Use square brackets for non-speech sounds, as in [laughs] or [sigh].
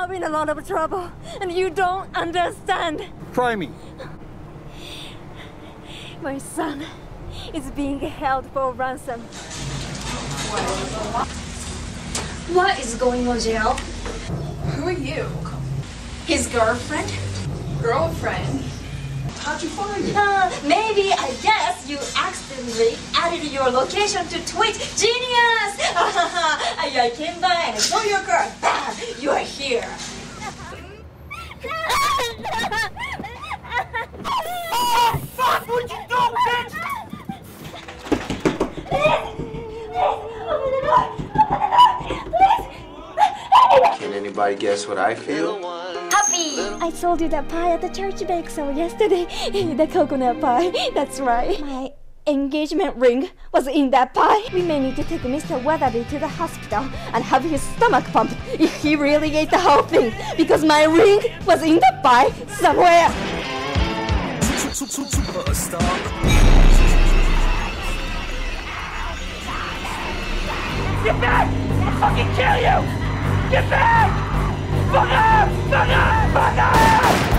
I'm in a lot of trouble, and you don't understand. Try me. My son is being held for ransom. What is going on, JL? Who are you? His girlfriend? Girlfriend? How'd you find it? Uh, maybe, I guess, you accidentally added your location to Twitch. Genius! I came by and saw your girl. [laughs] Bam! You are here. Oh, fuck! What'd you do, bitch? Can anybody guess what I feel? Happy! I sold you that pie at the church bake sale yesterday. [laughs] the coconut pie. That's right. My engagement ring was in that pie. We may need to take Mr. Weatherby to the hospital and have his stomach pumped if he really ate the whole thing because my ring was in the pie somewhere. Get back! I'll fucking kill you! Get back! Fuck off! Fuck off! Fuck off!